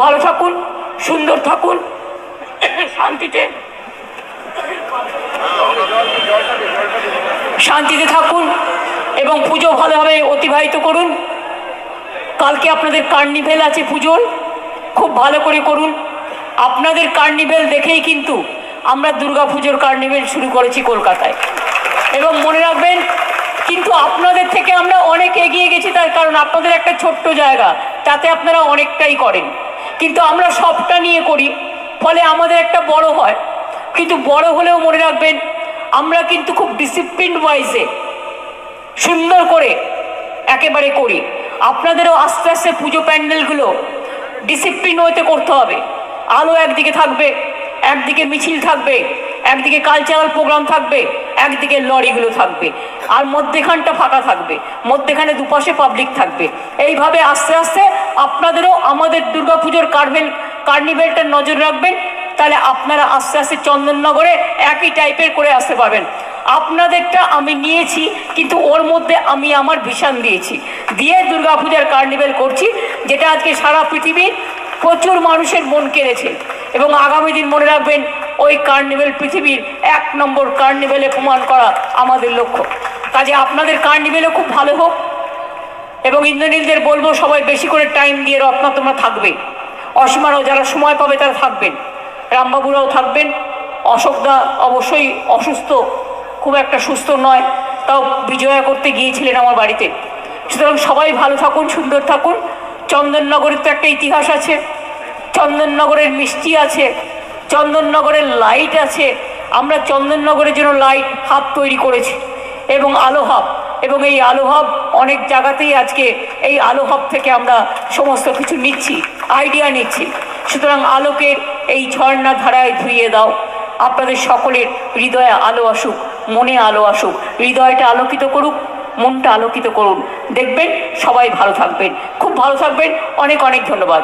ভালো থাকুন, সুন্দর থাকুন, শান্তিতে। শান্তিতে থাকুন এবং পুজো ভালোভাবে অতিবাহিত করুন। কালকে আপনাদের কার্নিভেল আছে পুজোর, খুব ভালো করে করুন। আপনাদের কার্নিভেল দেখেই কিন্তু আমরা দুর্গা পুজোর কার্নিভেল শুরু করেছি কলকাতায়। এবং মনে রাখবেন, কিন্তু আপনাদের থেকে আমরা অনেক এগিয়ে গেছি, তার কারণ আপনাদের একটা ছোট্ট জায়গা, তাতে আপনারা অনেকটাই করেন। কিন্তু আমরা সবটা নিয়ে করি, ফলে আমাদের একটা বড় হয়। কিন্তু বড় হলেও মনে রাখবেন, আমরা কিন্তু খুব ডিসিপ্লিন ওয়াইজে সুন্দর করে একেবারে করি। আপনাদেরও আস্তে আস্তে পুজো প্যান্ডেলগুলো ডিসিপ্লিন ওয়েতে করতে হবে। আলো একদিকে থাকবে, একদিকে মিছিল থাকবে একদিকে কালচারাল প্রোগ্রাম থাকবে, একদিকে লরিগুলো থাকবে, আর মধ্যেখানটা ফাঁকা থাকবে, মধ্যেখানে দুপাশে পাবলিক থাকবে। এইভাবে আস্তে আস্তে আপনাদেরও আমাদের দুর্গাপুজোর কার্ভেল কার্নিভেলটা নজর রাখবেন, তাহলে আপনারা আস্তে আস্তে চন্দননগরে একই টাইপের করে আসতে পারবেন। আপনাদেরটা আমি নিয়েছি, কিন্তু ওর মধ্যে আমি আমার ভিশন দিয়েছি। দিয়ে দুর্গাপূজার কার্নিভেল করছি, যেটা আজকে সারা পৃথিবীর প্রচুর মানুষের মন কেড়েছে। এবং আগামী দিন মনে রাখবেন ওই কার্নিভেল পৃথিবীর এক নম্বর কার্নিভেলে প্রমাণ করা আমাদের লক্ষ্য। কাজে আপনাদের কার্নিভেলও খুব ভালো হোক এবং ইন্দ্রনীলদের বলব, সবাই বেশি করে টাইম দিয়ে রত্না তোমরা থাকবে। অসীমারাও যারা সময় পাবে তারা থাকবেন। রামবাবুরাও থাকবেন। অশোকদা অবশ্যই অসুস্থ, খুব একটা সুস্থ নয়, তাও বিজয়া করতে গিয়েছিলেন আমার বাড়িতে। সুতরাং সবাই ভালো থাকুন, সুন্দর থাকুন। চন্দননগরের তো একটা ইতিহাস আছে, চন্দননগরের মিষ্টি আছে চন্দননগরের লাইট আছে। আমরা চন্দননগরের জন্য লাইট হাব তৈরি করেছি। এবং আলো হাব এবং এই আলো হাব অনেক জায়গাতেই আজকে এই আলো হাব থেকে আমরা সমস্ত কিছু নিচ্ছি আইডিয়া নিচ্ছি। সুতরাং আলোকের এই ঝর্ণা ধারায় ধুইয়ে দাও। আপনাদের সকলের হৃদয়ে আলো আসুক, মনে আলো আসুক। হৃদয়টা আলোকিত করুক, মনটা আলোকিত করুন। দেখবেন সবাই ভালো থাকবেন। খুব ভালো থাকবেন। অনেক অনেক ধন্যবাদ।